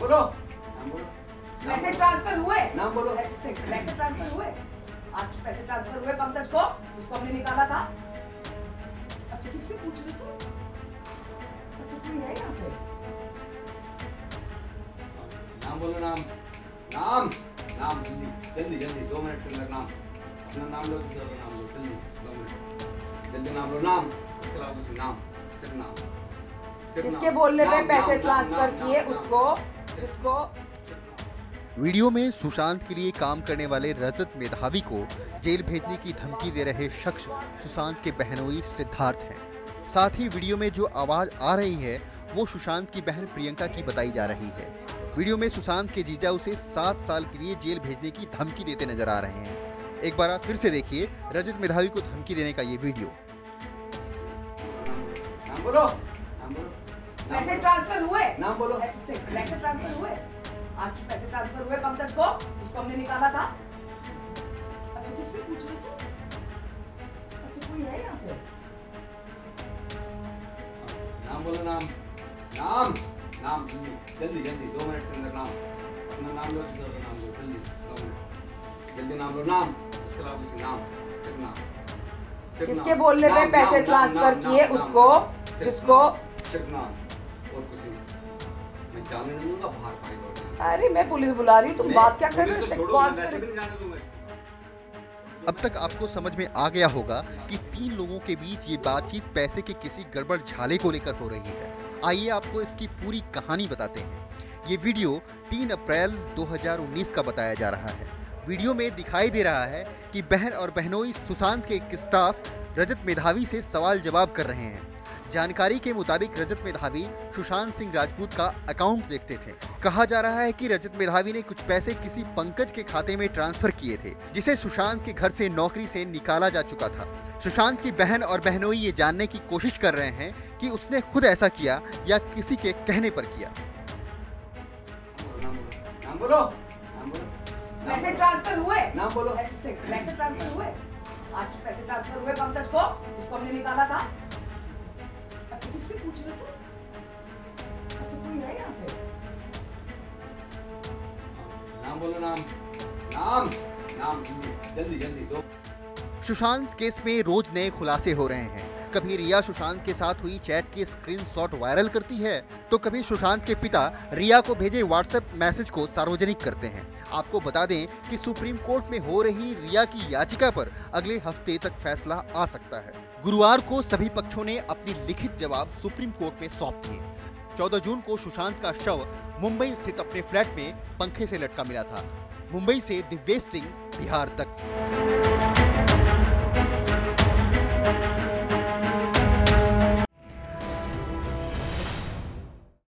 बोलो। नाम बोलो। नाम पैसे ट्रांसफ़र हुए। नाम बोलो। पैसे ट्रांसफ़र हुए। आज पैसे ट्रांसफ़र हुए पंकज को जिसको हमने निकाला था। अच्छा किससे पूछ रहे तुम? अच्छा कोई है यहाँ पे? नाम बोलो नाम। नाम। नाम जल्दी। जल्दी जल्दी। दो मिनट के अंदर नाम। अपना नाम लो किसी और का नाम लो। जल्दी दो मिनट। जल्दी नाम लो। नाम। इसके अलावा कुछ नाम। सिर्फ़ नाम। सिर्फ़ किसके नाम। बोलने पे नाम, पैसे नाम, ट्रांसफ़र नाम, किए नाम, उसको? नाम। जिसको वीडियो में सुशांत के लिए काम करने वाले रजत मेधावी को जेल भेजने की धमकी दे रहे शख्स सुशांत के बहनोई सिद्धार्थ हैं। साथ ही वीडियो में जो आवाज़ आ रही है वो सुशांत की बहन प्रियंका की बताई जा रही है। वीडियो में सुशांत के जीजा उसे सात साल के लिए जेल भेजने की धमकी देते नज़र आ रहे हैं। एक बार आप फिर से देखिए रजत मेधावी को धमकी देने का ये वीडियो। नाम बोलो नाम बोलो। पैसे ट्रांसफ़र हुए। नाम बोलो। पैसे ट्रांसफ़र हुए। आज के पैसे ट्रांसफ़र हुए पंकज को जिसको हमने निकाला था। अच्छा किससे पूछ रहे तुम अच्छा कोई है यहाँ पे? नाम बोलो नाम। नाम नाम जल्दी जल्दी जल्दी दो मिनट के अंदर नाम। अपना नाम लो किसी का नाम लो जल्दी दो मिनट। जल्दी नाम लो नाम। इसके अलावा कुछ नाम सिर्फ़ नाम। किसके। बोलने पे पैसे ट्रांसफ़र किए उसको जिसको? सिर्फ़ नाम। और कुछ नहीं। मैं जाने नहीं दूँगा बाहर अरे मैं पुलिस बुला रही हूँ तुम बात क्या कर रहे हो? अब तक आपको समझ में आ गया होगा कि तीन लोगों के बीच ये बातचीत पैसे के किसी गड़बड़ झाले को लेकर हो रही है। आइए आपको इसकी पूरी कहानी बताते हैं। ये वीडियो 3 अप्रैल 2019 का बताया जा रहा है। वीडियो में दिखाई दे रहा है कि बहन और बहनोई सुशांत के एक स्टाफ रजत मेधावी से सवाल जवाब कर रहे हैं। जानकारी के मुताबिक रजत मेधावी सुशांत सिंह राजपूत का अकाउंट देखते थे। कहा जा रहा है कि रजत मेधावी ने कुछ पैसे किसी पंकज के खाते में ट्रांसफ़र किए थे जिसे सुशांत के घर से नौकरी से निकाला जा चुका था। सुशांत की बहन और बहनोई ये जानने की कोशिश कर रहे हैं कि उसने खुद ऐसा किया या किसी के कहने पर किया। नाम बोलो। नाम बोलो। नाम पैसे ट्रांसफ़र हुए? नाम बोलो। पैसे ट्रांसफ़र हुए? आज पैसे ट्रांसफ़र हुए पंकज को जिसको हमने निकाला था। किससे पूछ रहे तुम अच्छा कोई है यहाँ पे? नाम बोलो नाम। नाम नाम। जल्दी जल्दी जल्दी दो। सुशांत केस में रोज नए खुलासे हो रहे हैं। कभी रिया सुशांत के साथ हुई चैट के स्क्रीनशॉट वायरल करती है तो कभी सुशांत के पिता रिया को भेजे व्हाट्सएप मैसेज को सार्वजनिक करते हैं। आपको बता दें कि सुप्रीम कोर्ट में हो रही रिया की याचिका पर अगले हफ़्ते तक फैसला आ सकता है। गुरुवार को सभी पक्षों ने अपनी लिखित जवाब सुप्रीम कोर्ट में सौंप दिए। 14 जून को सुशांत का शव मुंबई स्थित अपने फ्लैट में पंखे से लटका मिला था। मुंबई से दिव्येश सिंह, बिहार तक।